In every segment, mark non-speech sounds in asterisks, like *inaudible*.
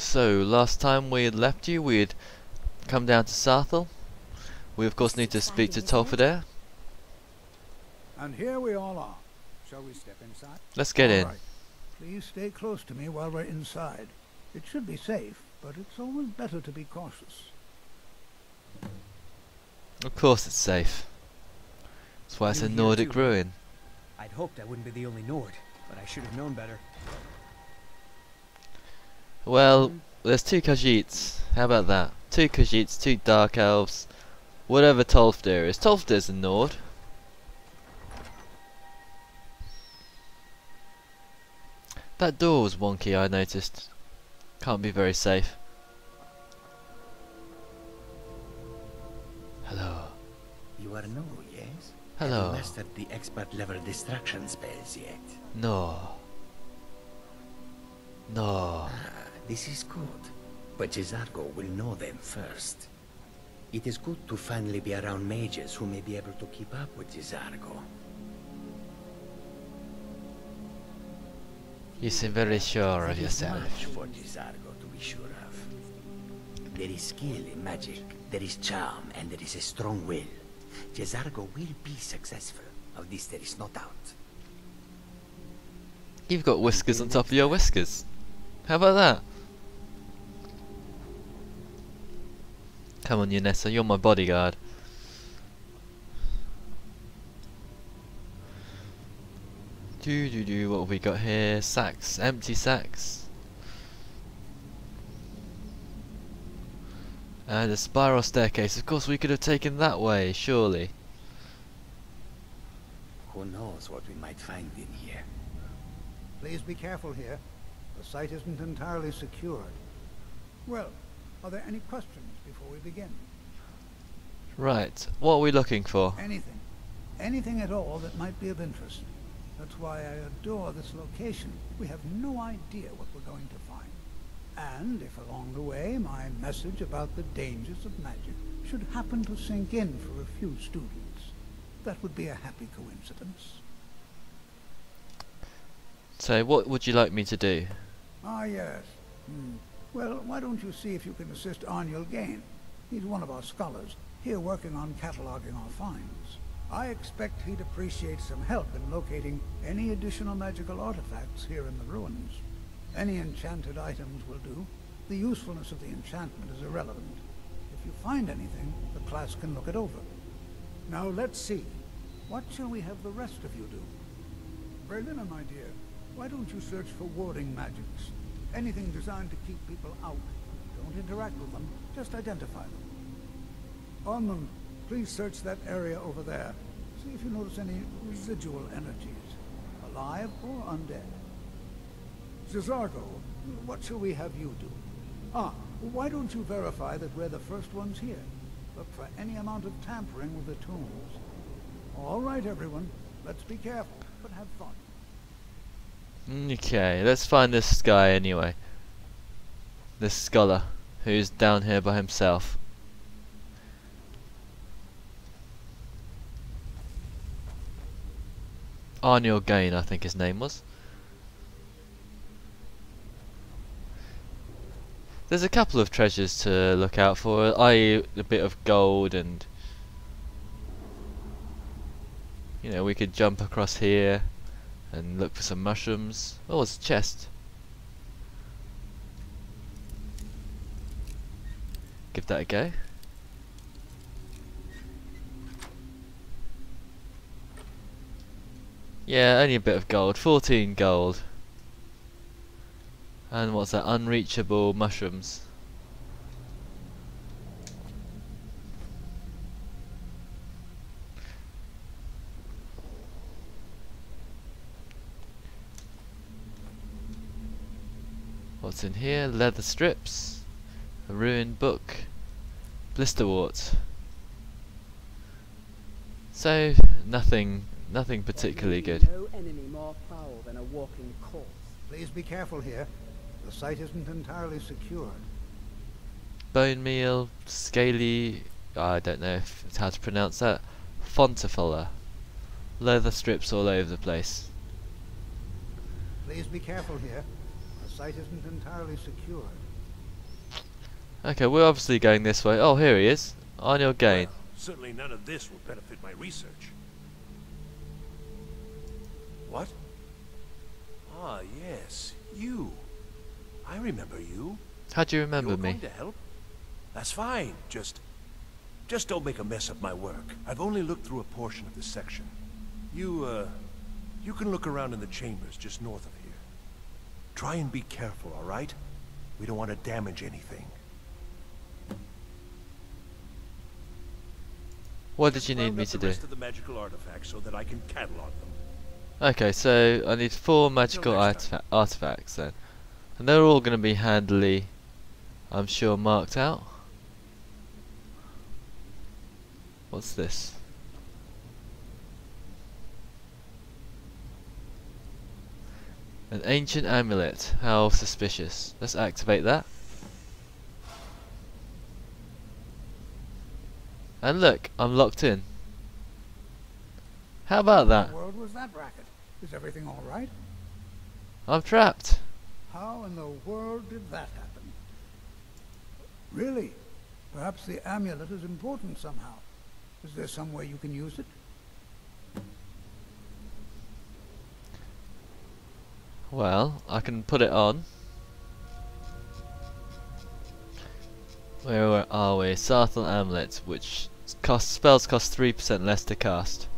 So, last time we had left you, we had come down to Saarthal. We of course need to speak to Tolfdir. And here we all are. Shall we step inside? Let's get All in. right. Please stay close to me while we're inside. It should be safe, but it's always better to be cautious. Of course it's safe. That's why it's a Nordic ruin. I'd hoped I wouldn't be the only Nord, but I should have known better. Well, there's two Khajiits. How about that? Two Khajiits, two Dark Elves. Whatever Tolfdir is. Tolfdir's a Nord. That door was wonky, I noticed. Can't be very safe. Hello. You are new, yes? Hello. Haven't mastered the expert level destruction spells yet. No. No. Ah, This is good. But J'zargo will know them first. It is good to finally be around mages who may be able to keep up with J'zargo. You seem very sure of There yourself. much for J'zargo to be sure of. There is skill in magic, there is charm, and there is a strong will. J'zargo will be successful. Of this there is no doubt. You've got whiskers on top of your whiskers. How about that? Come on, Yanessa, you're my bodyguard. Do do do. What have we got here? Sacks, empty sacks, and a spiral staircase. Of course, we could have taken that way, surely. Who knows what we might find in here? Please be careful here. The site isn't entirely secured. Well, are there any questions before we begin? Right. What are we looking for? Anything. Anything at all that might be of interest. That's why I adore this location. We have no idea what we're going to find. And if along the way my message about the dangers of magic should happen to sink in for a few students, that would be a happy coincidence. So, what would you like me to do? Ah, yes. Hmm. Well, why don't you see if you can assist Arniel Gane? He's one of our scholars, here working on cataloging our finds. I expect he'd appreciate some help in locating any additional magical artifacts here in the ruins. Any enchanted items will do. The usefulness of the enchantment is irrelevant. If you find anything, the class can look it over. Now let's see. What shall we have the rest of you do? Brelyna, my dear, why don't you search for warding magics? Anything designed to keep people out. Don't interact with them, just identify them. Onmund, please search that area over there. See if you notice any residual energies, alive or undead. J'zargo, what shall we have you do? Ah, why don't you verify that we're the first ones here? Look for any amount of tampering with the tombs. All right, everyone. Let's be careful, but have fun. Okay, let's find this guy anyway. This scholar, who's down here by himself. Arniel Gane, I think his name was. There's a couple of treasures to look out for, i.e. a bit of gold and... You know, we could jump across here and look for some mushrooms. Oh, it's a chest. Give that a go. Yeah, only a bit of gold. 14 gold. And what's that? Unreachable mushrooms. What's in here? Leather strips, a ruined book, blisterwort. So nothing, nothing particularly good. No enemy more foul than a walking corpse. Please be careful here. The site isn't entirely secured. Bone meal, scaly. I don't know if it's how to pronounce that. Fontifola. Leather strips all over the place. Please be careful here. The site isn't entirely secured. Okay, we're obviously going this way. Oh, here he is. On your gain. Well, certainly none of this will benefit my research. What? Ah, yes, you. I remember you. How do you remember You're me? going to help? That's fine. Just, just don't make a mess of my work. I've only looked through a portion of this section. You, uh, you can look around in the chambers just north of here. Try and be careful, all right? We don't want to damage anything. What did you need me to the do? of the magical artifacts so that I can catalog them. Okay, so I need four magical next artifa artifacts then. And they're all going to be handily, I'm sure, marked out. What's this? An ancient amulet. How suspicious. Let's activate that. And look, I'm locked in. How about What that? world was that racket? Is everything all right? I'm trapped. How in the world did that happen? Really? Perhaps the amulet is important somehow. Is there some way you can use it? Well, I can put it on. Where are we? Saarthal Amulet, which cost spells cost three percent less to cast.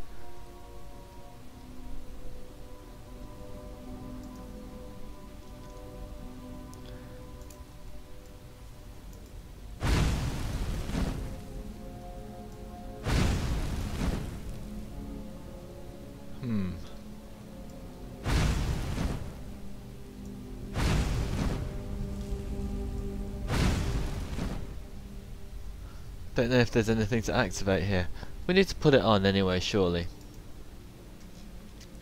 Don't know if there's anything to activate here. We need to put it on anyway, surely.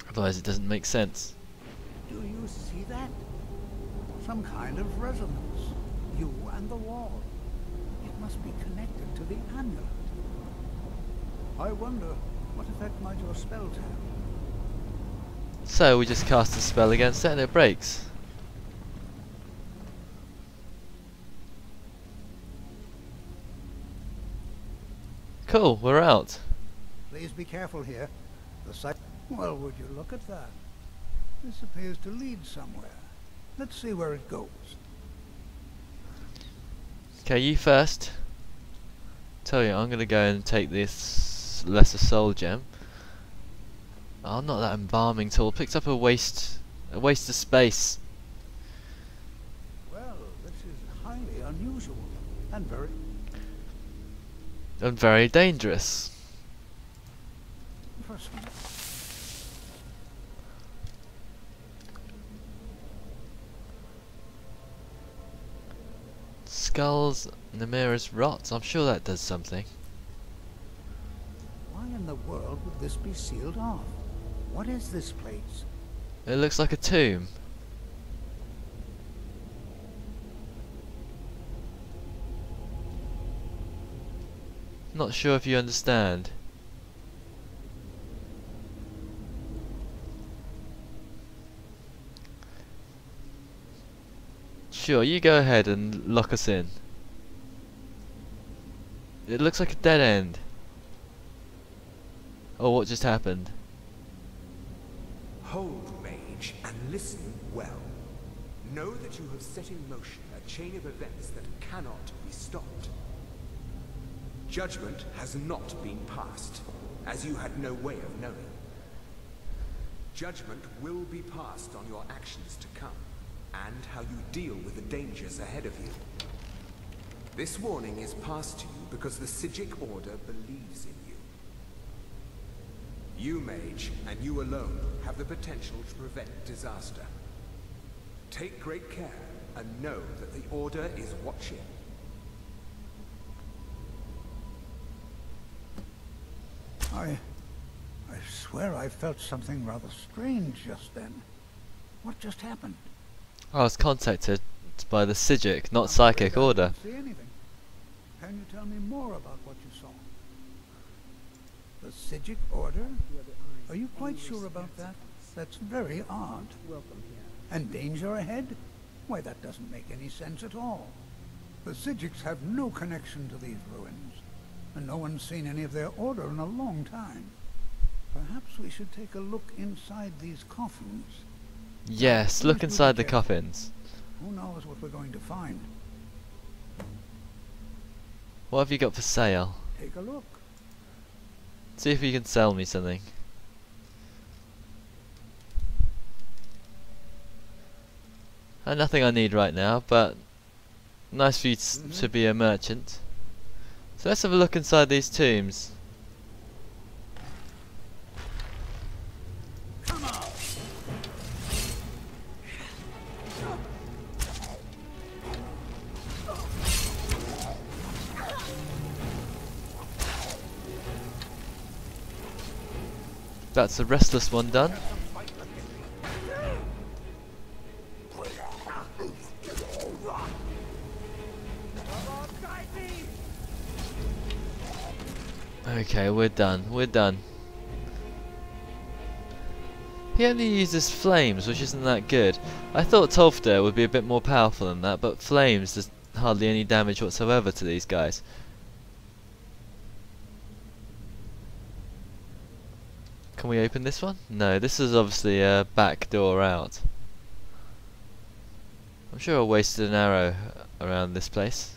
Otherwise it doesn't make sense. Do you see that? Some kind of resonance. You and the wall. It must be connected to the amulet. I wonder what effect might your spell have. So we just cast a spell against it and it breaks. Cool, we're out. Please be careful here. The site. Well, would you look at that? This appears to lead somewhere. Let's see where it goes. Okay, you first. Tell you, I'm gonna go and take this lesser soul gem. Oh, not that embalming tool. Picked up a waste, a waste of space. Well, this is highly unusual and very. And very dangerous. Skulls, Namira's rot. I'm sure that does something. Why in the world would this be sealed off? What is this place? It looks like a tomb. Not sure if you understand. Sure, you go ahead and lock us in. It looks like a dead end. Oh, what just happened? Hold, mage, and listen well. Know that you have set in motion a chain of events that cannot be stopped. Judgment has not been passed, as you had no way of knowing. Judgment will be passed on your actions to come, and how you deal with the dangers ahead of you. This warning is passed to you because the Psijic Order believes in you. You, mage, and you alone, have the potential to prevent disaster. Take great care, and know that the Order is watching. I. I swear I felt something rather strange just then. What just happened? Oh, I was contacted by the Psijic, not Psychic Order. see anything. Can you tell me more about what you saw? The Psijic Order? Are you quite sure about that? That's very odd. Welcome here. And danger ahead? Why, that doesn't make any sense at all. The Psijics have no connection to these ruins, and no one's seen any of their order in a long time. Perhaps we should take a look inside these coffins. Yes, look inside the coffins. Who knows what we're going to find? What have you got for sale? Take a look. See if you can sell me something. Uh, nothing I need right now, but nice for you t- Mhm. to be a merchant. So let's have a look inside these tombs. That's the restless one done. Okay, we're done. We're done. He only uses flames, which isn't that good. I thought Tolfdir would be a bit more powerful than that, but flames does hardly any damage whatsoever to these guys. Can we open this one? No, this is obviously a back door out. I'm sure I wasted an arrow around this place.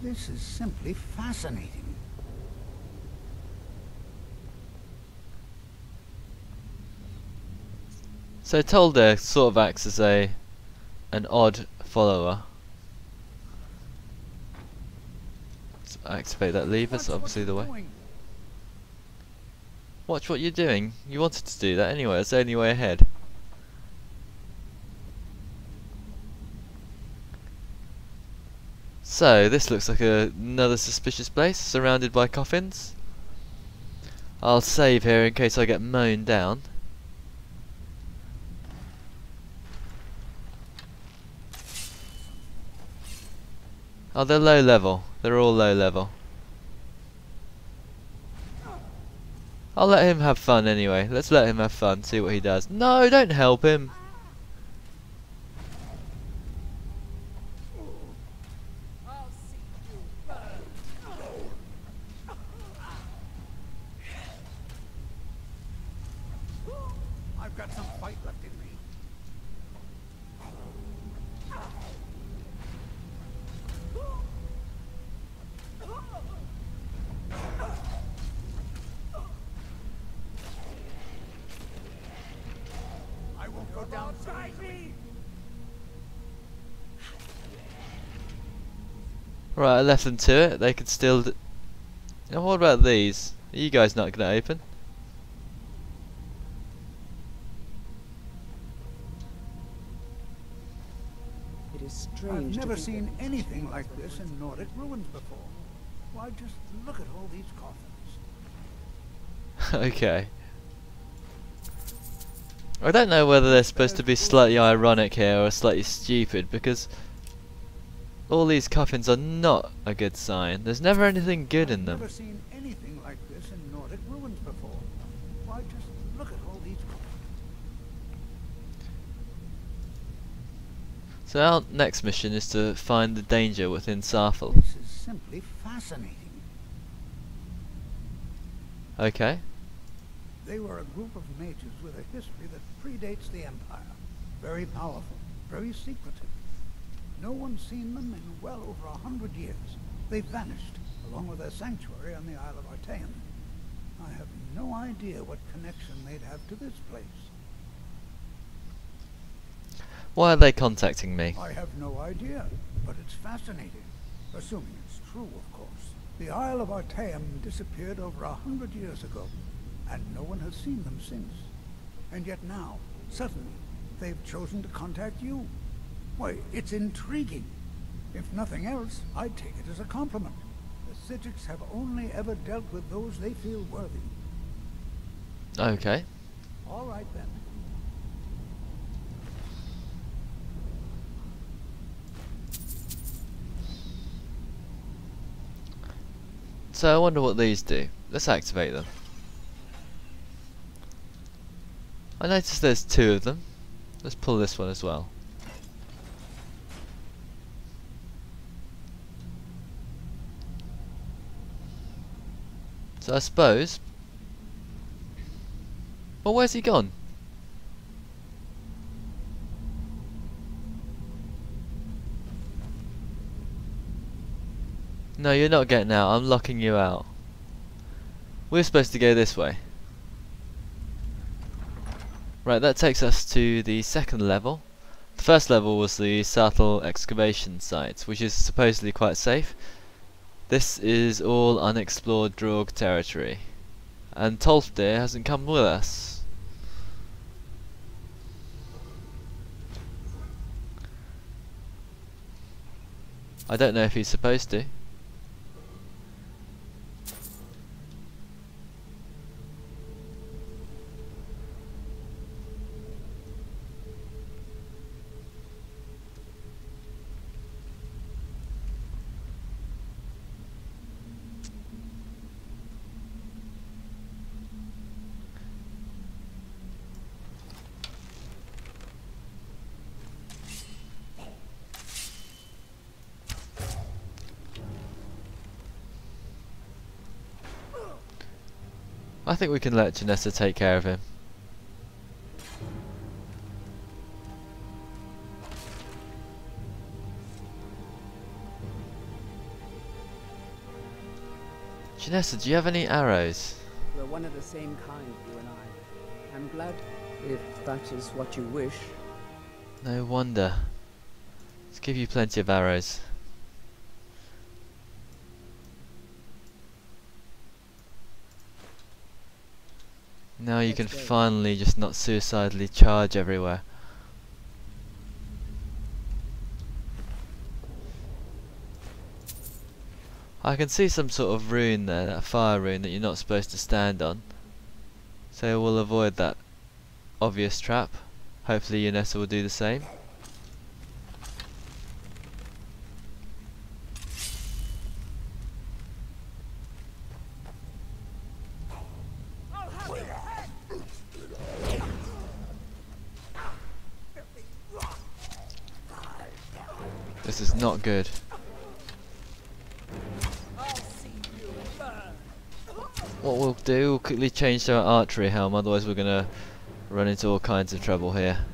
This is simply fascinating. So Tolfdir sort of acts as a an odd follower. Let's activate that lever, that's obviously the way. doing. Watch what you're doing. You wanted to do that anyway, it's the only way ahead. So, this looks like a, another suspicious place, surrounded by coffins. I'll save here in case I get mown down. Oh, they're low level. They're all low level. I'll let him have fun anyway. Let's let him have fun, see what he does. No, don't help him. I've got some fight left in me. I won't go down so easily. Right, I left them to it. They could still... D now what about these? Are you guys not going to open? It is strange. I've never seen anything like this in Nordic ruins before. Why, just look at all these coffins. *laughs* okay. I don't know whether they're supposed to be slightly ironic here or slightly stupid because all these coffins are not a good sign. There's never anything good in I've them. never seen anything like this in Nordic ruins before. Why, just look at all these coffins. So our next mission is to find the danger within Saarthal. This is simply fascinating. Okay. They were a group of mages with a history that predates the Empire. Very powerful, very secretive. No one's seen them in well over a hundred years. They've vanished, along with their sanctuary on the Isle of Artaeum. I have no idea what connection they'd have to this place. Why are they contacting me? I have no idea, but it's fascinating. Assuming it's true, of course. The Isle of Artaeum disappeared over a hundred years ago, and no one has seen them since. And yet now, suddenly, they've chosen to contact you. Why, it's intriguing. If nothing else, I'd take it as a compliment. The Psijics have only ever dealt with those they feel worthy. Okay. All right then. So I wonder what these do. Let's activate them. I notice there's two of them. Let's pull this one as well. So I suppose... Well, where's he gone? No, you're not getting out. I'm locking you out. We're supposed to go this way. Right, that takes us to the second level. The first level was the Saarthal excavation site, which is supposedly quite safe. This is all unexplored Draug territory. And Tolfdir hasn't come with us. I don't know if he's supposed to. Think we can let Janessa take care of him. Janessa, do you have any arrows? We're one of the same kind, you and I. I'm glad, if that is what you wish. No wonder. Let's give you plenty of arrows. Now you can finally just not suicidally charge everywhere. I can see some sort of rune there, that fire rune that you're not supposed to stand on. So we'll avoid that obvious trap. Hopefully Yanessa will do the same. This is not good. What we'll do, we'll quickly change to our archery helm, otherwise we're gonna run into all kinds of trouble here.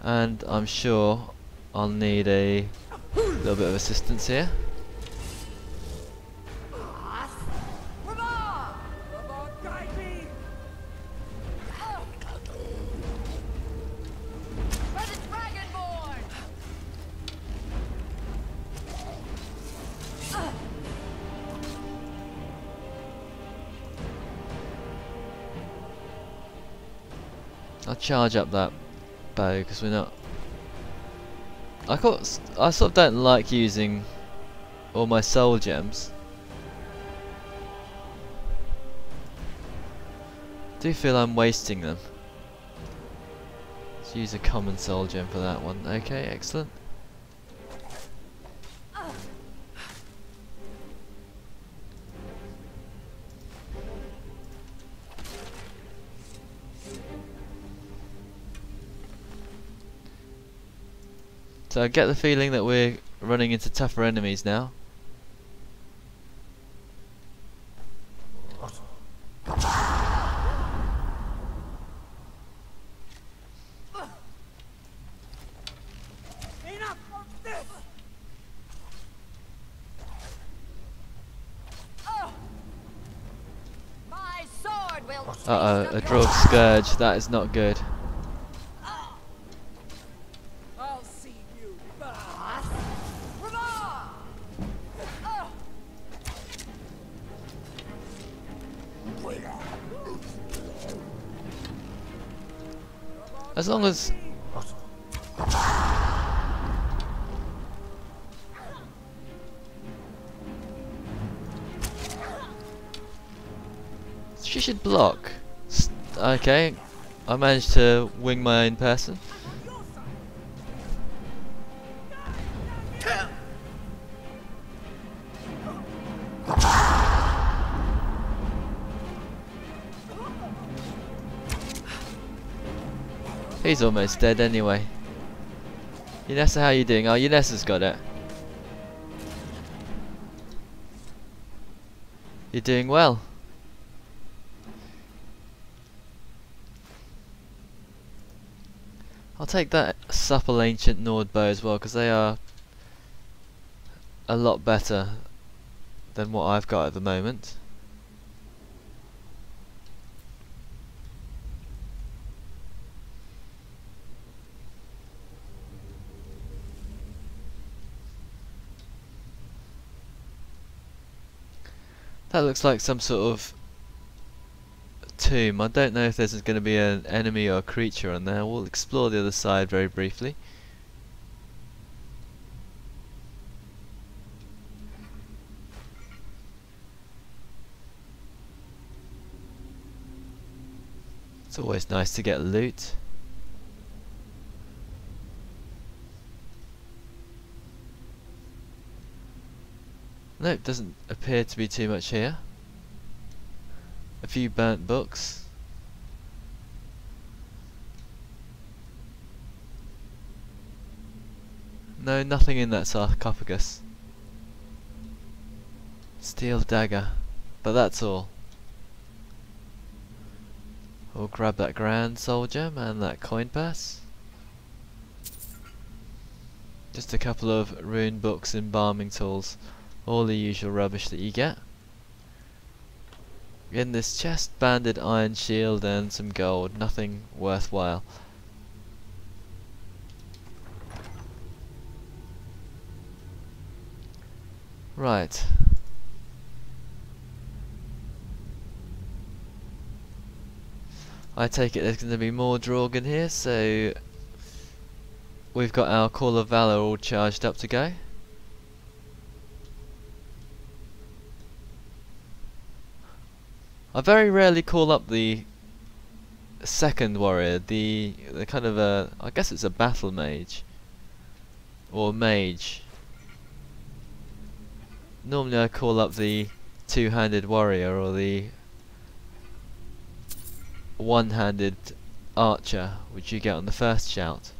And I'm sure I'll need a little bit of assistance here. Charge up that bow because we're not. I got. I sort of don't like using all my soul gems. Do feel I'm wasting them. Let's use a common soul gem for that one. Okay, excellent. So I get the feeling that we're running into tougher enemies now. My sword will Uh oh, a your Scourge, that is not good. Okay, I managed to wing my own person. He's almost dead anyway. Unessa, how you doing? Oh, Unessa's got it. You're doing well. Take that supple ancient Nord bow as well because they are a lot better than what I've got at the moment. That looks like some sort of tomb. I don't know if there's going to be an enemy or creature on there. We'll explore the other side very briefly. It's always nice to get loot. Nope, doesn't appear to be too much here. A few burnt books. No, nothing in that sarcophagus. Steel dagger. But that's all. We'll grab that grand gem and that coin purse. Just a couple of rune books, and embalming tools all the usual rubbish that you get. In this chest, banded iron shield and some gold, nothing worthwhile. Right. I take it there's going to be more Draugr in here, so we've got our Call of Valor all charged up to go. I very rarely call up the second warrior, the the kind of a I guess it's a battle mage or mage. Normally I call up the two-handed warrior or the one-handed archer which you get on the first shout.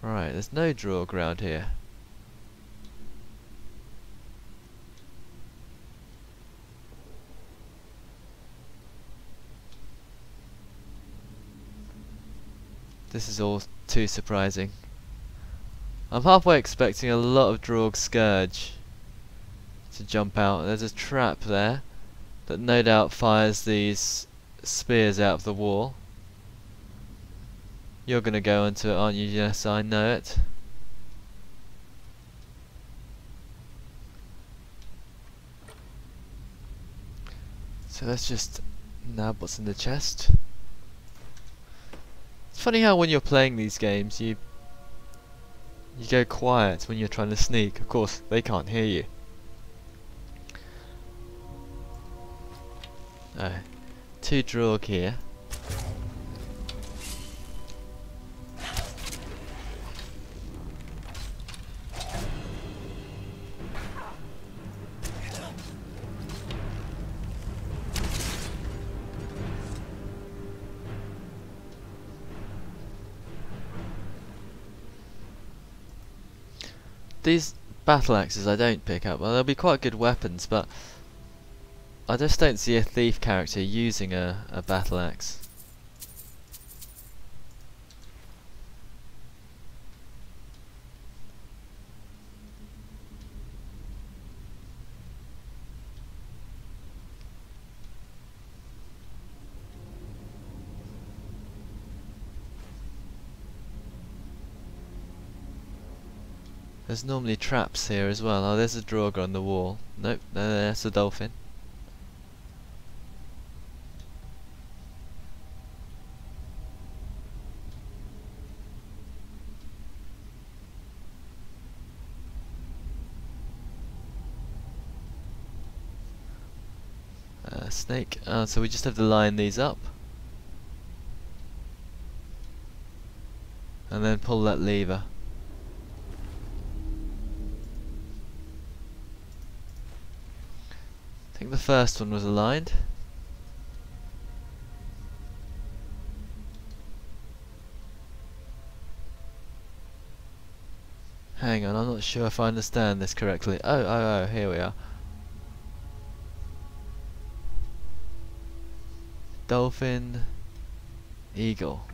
Right, there's no draw ground here. This is all too surprising. I'm halfway expecting a lot of Draugr Scourge to jump out. There's a trap there that no doubt fires these spears out of the wall. You're gonna go into it, aren't you? Yes, I know it. So let's just nab what's in the chest. It's funny how when you're playing these games you you go quiet when you're trying to sneak. Of course, they can't hear you. Oh, two Draugr here. These battle axes I don't pick up. Well, they'll be quite good weapons, but I just don't see a thief character using a, a battle axe. There's normally traps here as well. Oh, there's a Draugr on the wall. Nope, there's a dolphin. Uh, snake. Oh, so we just have to line these up. And then pull that lever. think the first one was aligned. Hang on, I'm not sure if I understand this correctly. Oh, oh, oh, here we are. Dolphin, eagle.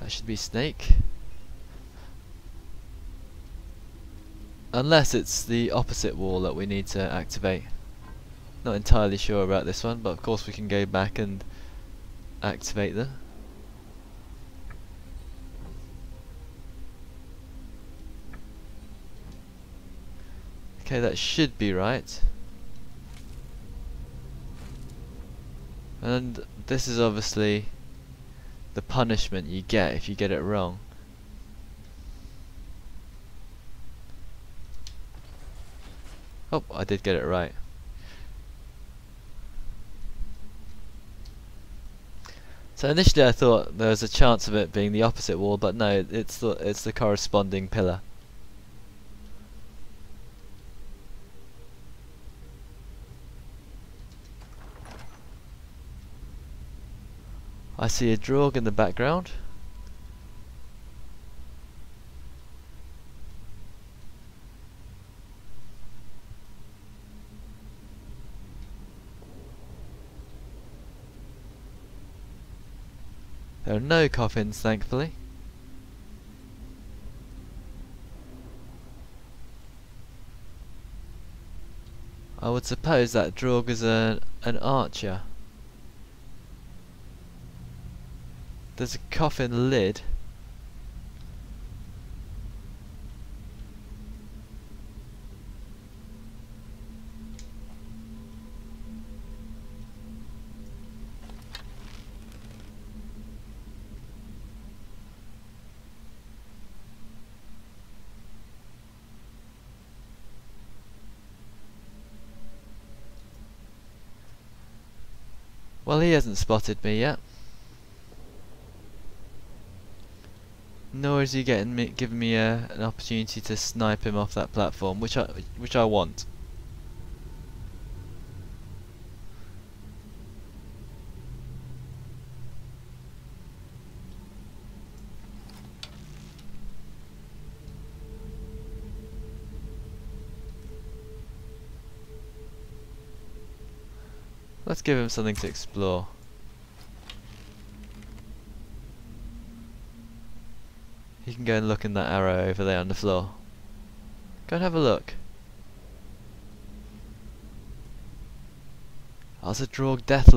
That should be snake. Unless it's the opposite wall that we need to activate. Not entirely sure about this one, but of course we can go back and activate them. Okay, that should be right. And this is obviously the punishment you get if you get it wrong. Oh, I did get it right. So initially I thought there was a chance of it being the opposite wall, but no, it's the it's the corresponding pillar. I see a Draug in the background. No coffins, thankfully. I would suppose that Draug is a, an archer. There's a coffin lid. Well, he hasn't spotted me yet. Nor is he getting me, giving me a, an opportunity to snipe him off that platform, which I, which I want. Let's give him something to explore. He can go and look in that arrow over there on the floor. Go and have a look. That's a Draug Death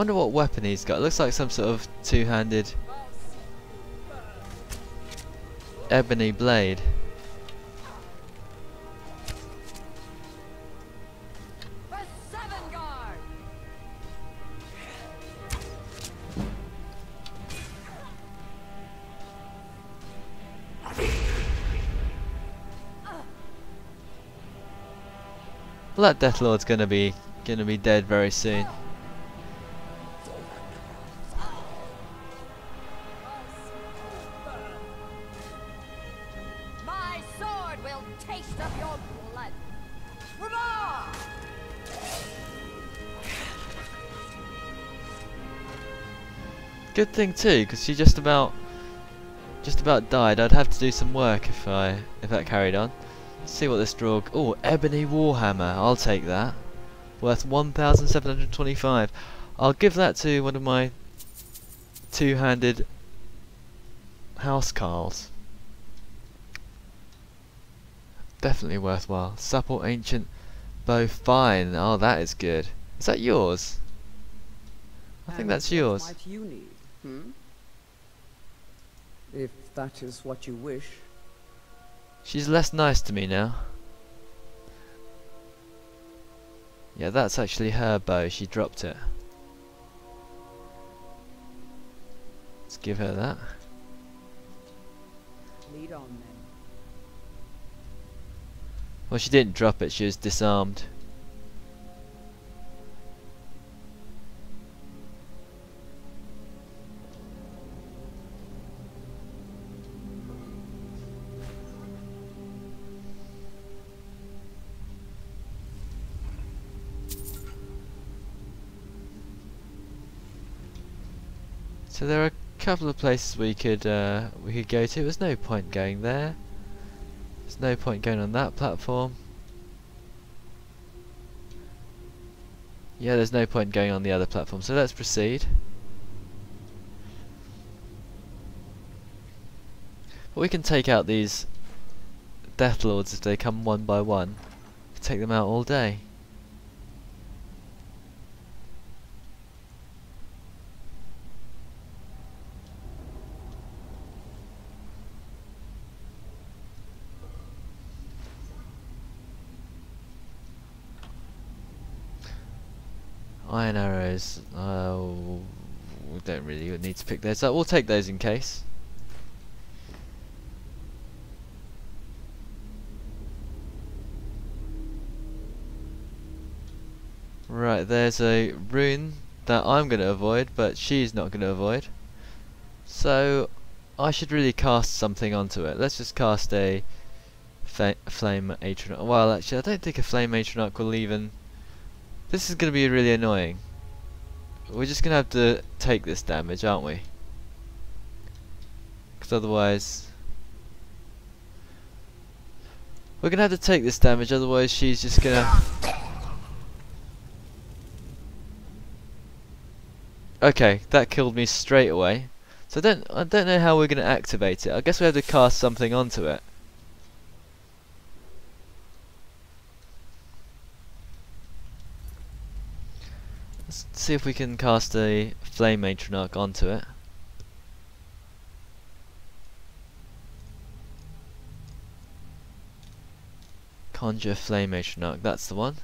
wonder what weapon he's got. It looks like some sort of two-handed ebony blade. Well, that Death Lord's gonna be gonna be dead very soon. Good thing too, because she just about just about died. I'd have to do some work if I if that carried on. Let's see what this Draug. Oh, ebony warhammer. I'll take that. Worth 1,725. I'll give that to one of my two-handed house carls. Definitely worthwhile. Supple ancient bow fine. Oh, that is good. Is that yours? I think that's yours. You hmm? If that is what you wish. She's less nice to me now. Yeah, that's actually her bow. She dropped it. Let's give her that. Lead on then. Well, she didn't drop it, she was disarmed. So there are a couple of places we could uh, we could go to. There's no point going there. There's no point going on that platform. Yeah, there's no point going on the other platform. So let's proceed. But we can take out these Death Lords if they come one by one. Take them out all day. Iron arrows. Uh, we don't really need to pick those up. We'll take those in case. Right, there's a rune that I'm going to avoid, but she's not going to avoid. So, I should really cast something onto it. Let's just cast a flame atronach. Well, actually, I don't think a flame atronach will even this is going to be really annoying. We're just going to have to take this damage, aren't we? Because otherwise... We're going to have to take this damage, otherwise she's just going to... Okay, that killed me straight away. So I don't, I don't know how we're going to activate it. I guess we have to cast something onto it. Let's see if we can cast a Flame Atronach onto it. Conjure Flame Atronach, that's the one.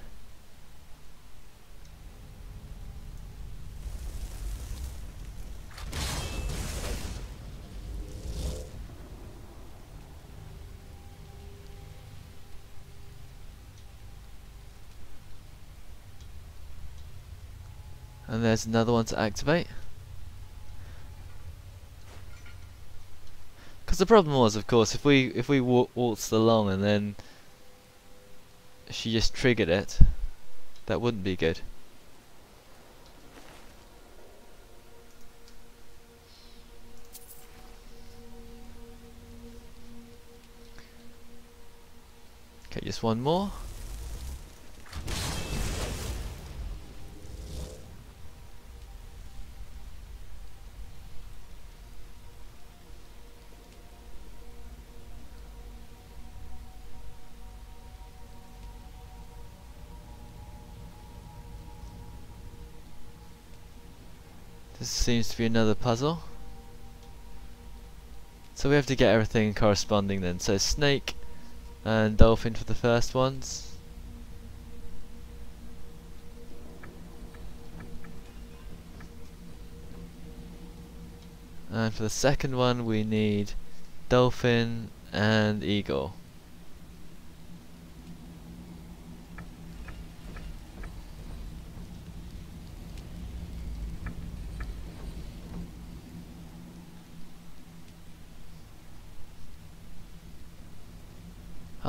And there's another one to activate. Because the problem was, of course, if we if we wa waltzed along and then she just triggered it, that wouldn't be good. Okay, just one more. Seems to be another puzzle. So we have to get everything corresponding then. So snake and dolphin for the first ones. And for the second one we need dolphin and eagle.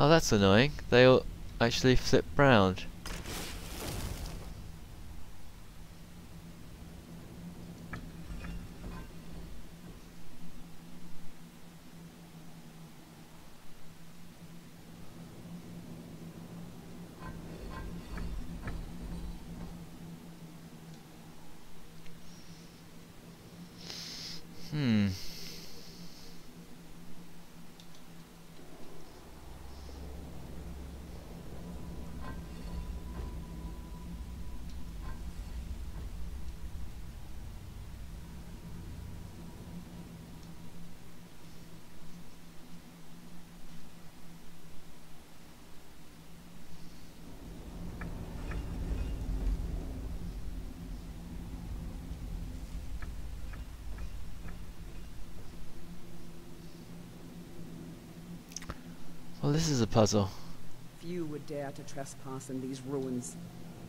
Oh, that's annoying. They all actually flip round. Hmm. Well, this is a puzzle. Few would dare to trespass in these ruins.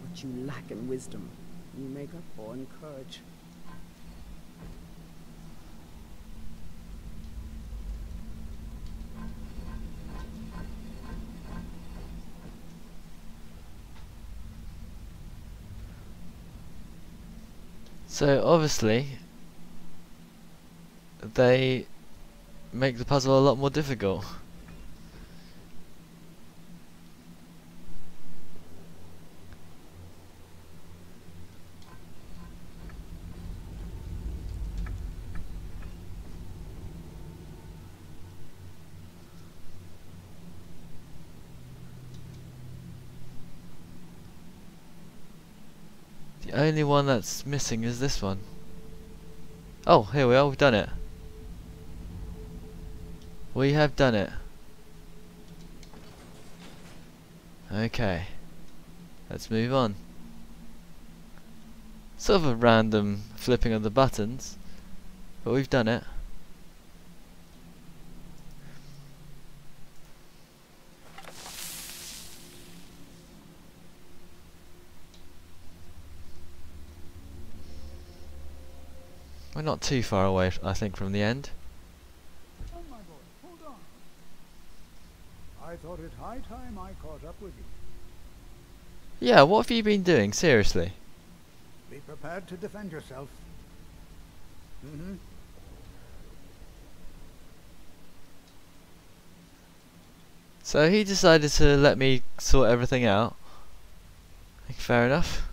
What you lack in wisdom, you make up for in courage. So obviously, they make the puzzle a lot more difficult. The only one that's missing is this one. Oh, here we are, we've done it. We have done it. Okay. Let's move on. Sort of a random flipping of the buttons, but we've done it. We're not too far away, I think, from the end. Oh, my boy, hold on. I thought it high time I caught up with you. Yeah, what have you been doing, seriously? Be prepared to defend yourself. Mm-hmm. So he decided to let me sort everything out. Fair enough.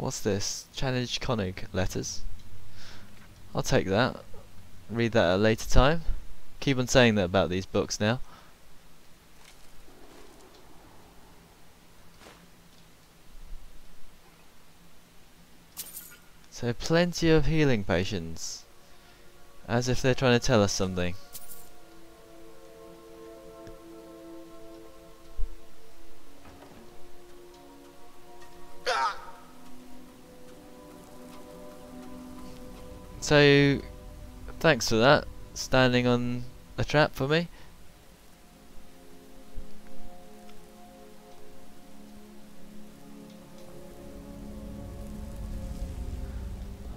What's this? Challenge Koenig letters. I'll take that. Read that at a later time. Keep on saying that about these books now. So plenty of healing patients. As if they're trying to tell us something. So, thanks for that. Standing on a trap for me.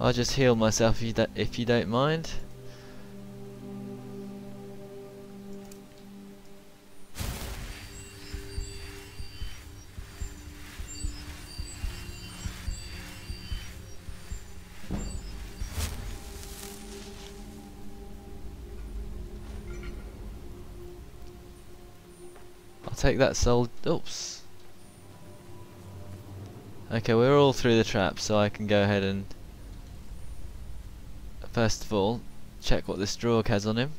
I'll just heal myself if you, do if you don't mind. Take that soul. Oops. Okay, we're all through the trap, so I can go ahead and first of all check what this draugr has on him.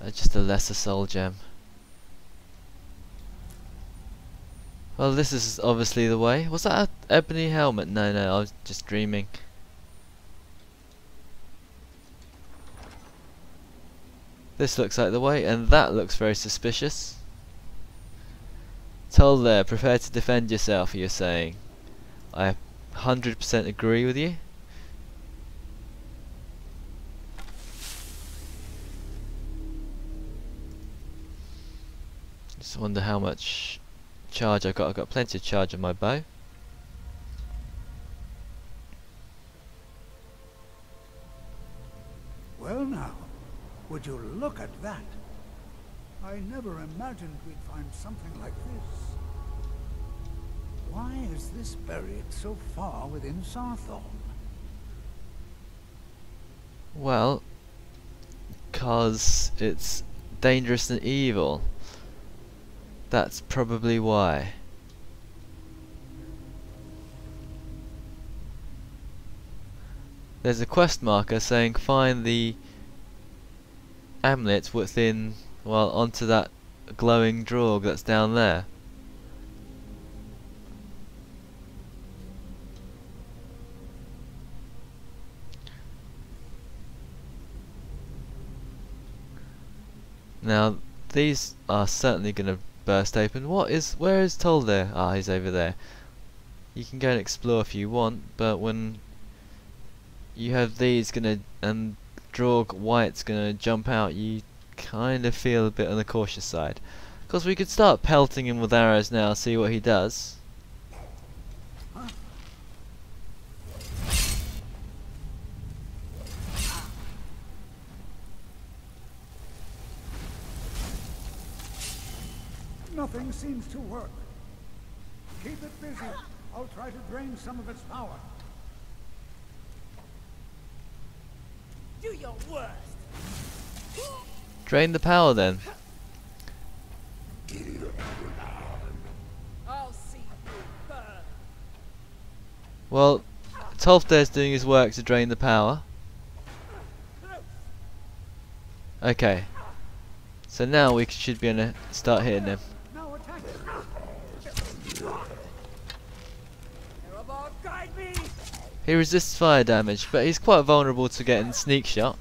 Uh, just a lesser soul gem. Well, this is obviously the way. Was that an ebony helmet? No, no, I was just dreaming. This looks like the way, and that looks very suspicious. Tolfdir, prepare to defend yourself, you're saying. I 100% agree with you. Just wonder how much charge I've got. I've got plenty of charge on my bow. Look at that? I never imagined we'd find something like this. Why is this buried so far within Saarthal? Well, cause it's dangerous and evil. That's probably why. There's a quest marker saying find the amulet within, well, onto that glowing draugr that's down there. Now, these are certainly going to burst open. What is, where is Tolfdir? Ah, he's over there. You can go and explore if you want, but when you have these gonna, and Draug White's gonna jump out, you kind of feel a bit on the cautious side. Because we could start pelting him with arrows now, see what he does. Nothing seems to work. Keep it busy. I'll try to drain some of its power. Do your worst. Drain the power then. I'll see you burn. Well, Tolfdir's doing his work to drain the power. Okay. So now we should be able to start hitting him. Now attack Erebor, guide me. He resists fire damage, but he's quite vulnerable to getting sneak shot.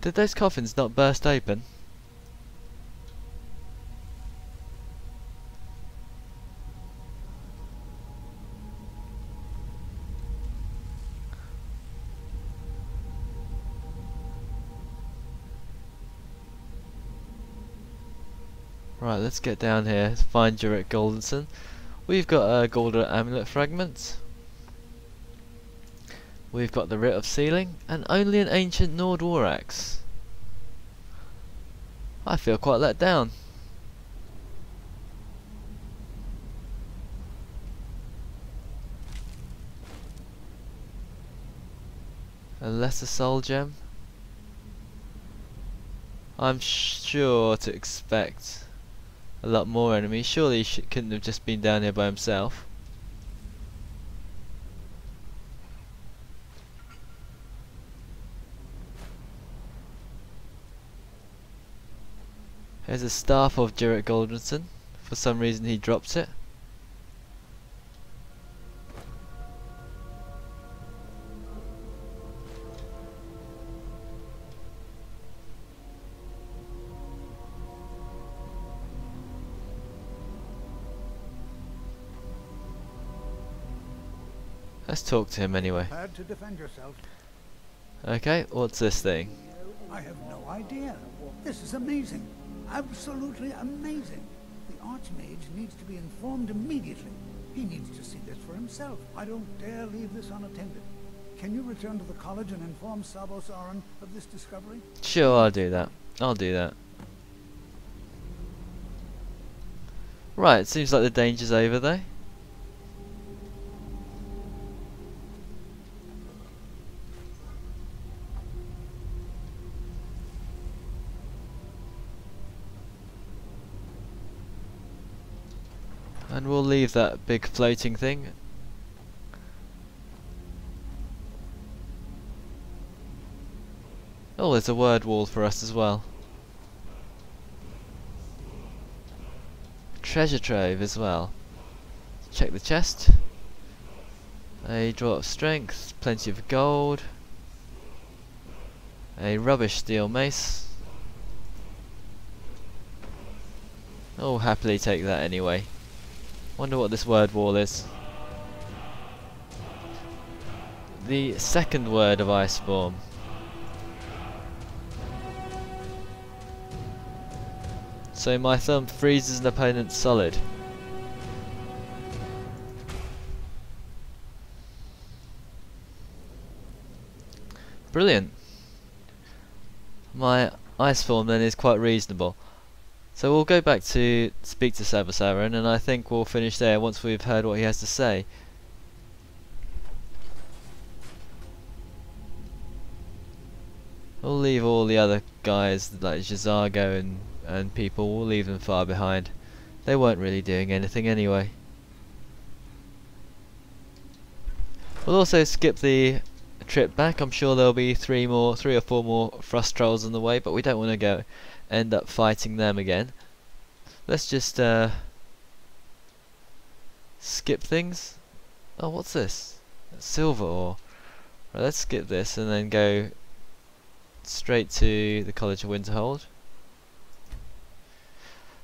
Did those coffins not burst open? Right, let's get down here, find Jyrik Gauldurson. We've got uh, a Gauldur amulet fragment. We've got the writ of sealing, and only an ancient Nord war axe. I feel quite let down. A lesser soul gem. I'm sure to expect a lot more enemies. Surely he couldn't have just been down here by himself. Here's a staff of Jyrik Gauldurson. For some reason he drops it. Let's talk to him anyway. To defend yourself. Okay, what's this thing? I have no idea. This is amazing. Absolutely amazing. The Archmage needs to be informed immediately. He needs to see this for himself. I don't dare leave this unattended. Can you return to the college and inform Savos Aren of this discovery? Sure, I'll do that. I'll do that. Right, seems like the danger's over though. And that big floating thing. Oh, there's a word wall for us as well. Treasure trove as well. Check the chest. A draw of strength, plenty of gold. A rubbish steel mace. Oh, happily take that anyway. Wonder what this word wall is. The second word of Iceform. So my thumb freezes an opponent solid. Brilliant. My ice form then is quite reasonable. So we'll go back to speak to Savos Aren and I think we'll finish there once we've heard what he has to say. We'll leave all the other guys like J'zargo and, and people, we'll leave them far behind. They weren't really doing anything anyway. We'll also skip the trip back. I'm sure there'll be three more, three or four more frost trolls on the way, but we don't want to go end up fighting them again. Let's just uh, skip things. Oh, what's this? Silver ore. Right, let's skip this and then go straight to the College of Winterhold.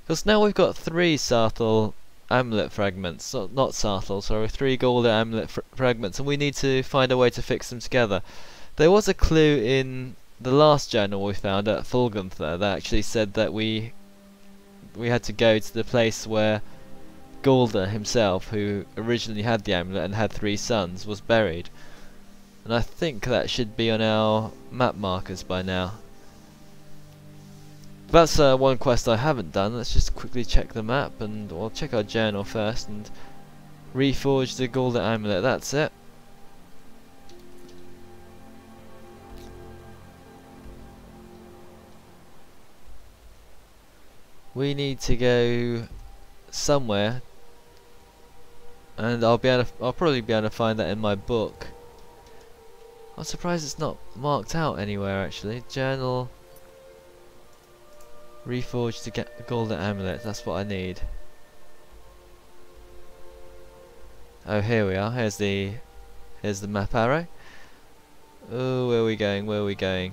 Because now we've got three Saarthal amulet fragments, so, not Saarthal, sorry, three Gauldur amulet fr fragments, and we need to find a way to fix them together. There was a clue in the last journal we found at Folgunthur that actually said that we we had to go to the place where Gauldur himself, who originally had the amulet and had three sons, was buried. And I think that should be on our map markers by now. That's uh, one quest I haven't done. Let's just quickly check the map and we'll check our journal first and reforge the Gauldur amulet. That's it. We need to go somewhere and I'll be able to, I'll probably be able to find that in my book. I'm surprised it's not marked out anywhere actually. Journal Reforge to get Gauldur amulet, that's what I need. Oh here we are, here's the here's the map arrow. Oh where are we going, where are we going?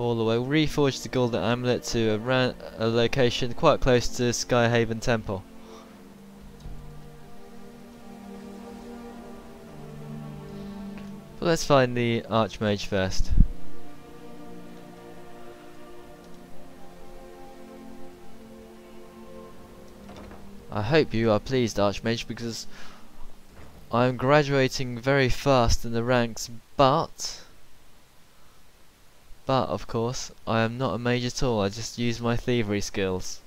All the way, Reforged the Gauldur amulet to a, a location quite close to Skyhaven Temple. But let's find the Archmage first. I hope you are pleased, Archmage, because I am graduating very fast in the ranks, but... But, of course, I am not a mage at all, I just use my thievery skills.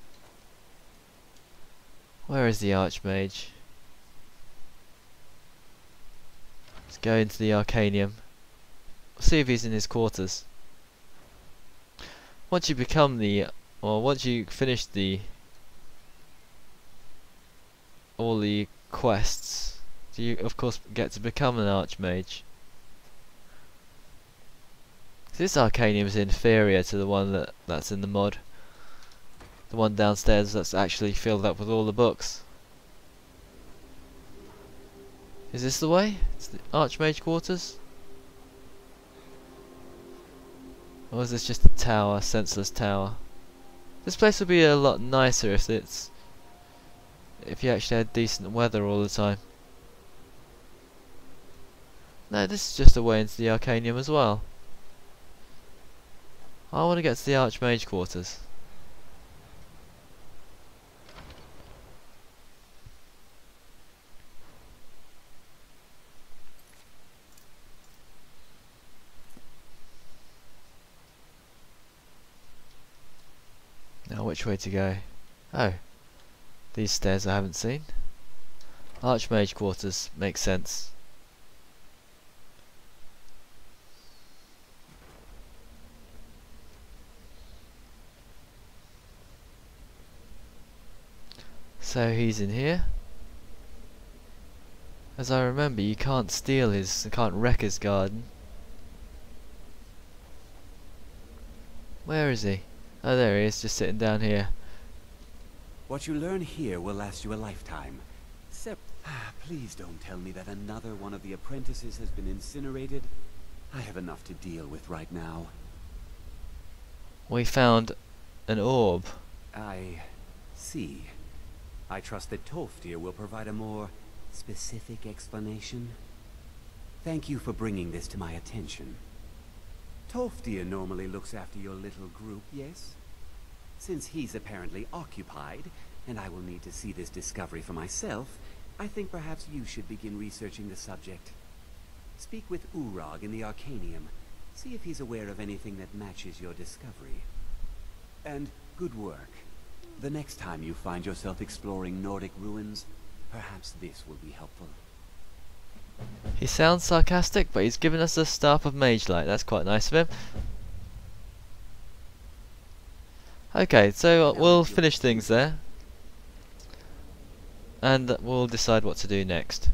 Where is the Archmage? Let's go into the Arcanaeum. See if he's in his quarters. Once you become the... or once you finish the all the quests, you of course get to become an archmage. This Arcanaeum is inferior to the one that that's in the mod. The one downstairs that's actually filled up with all the books. Is this the way? It's the Archmage quarters? Or is this just a tower, senseless tower? This place would be a lot nicer if it's if you actually had decent weather all the time. No, this is just a way into the Arcanaeum as well. I want to get to the Archmage quarters. Now which way to go? Oh. These stairs I haven't seen. Archmage quarters makes sense. So he's in here. As I remember, you can't steal his, you can't wreck his garden. Where is he? Oh, there he is, just sitting down here. What you learn here will last you a lifetime. Sep ah, Please don't tell me that another one of the apprentices has been incinerated. I have enough to deal with right now. We found an orb. I see. I trust that Tolfdir will provide a more specific explanation. Thank you for bringing this to my attention. Tolfdir normally looks after your little group, yes? Since he's apparently occupied, and I will need to see this discovery for myself, I think perhaps you should begin researching the subject. Speak with Urag in the Arcanaeum. See if he's aware of anything that matches your discovery. And good work. The next time you find yourself exploring Nordic ruins, perhaps this will be helpful. He sounds sarcastic, but he's given us a staff of mage light. That's quite nice of him. Okay, so uh, we'll finish things there. And we'll decide what to do next.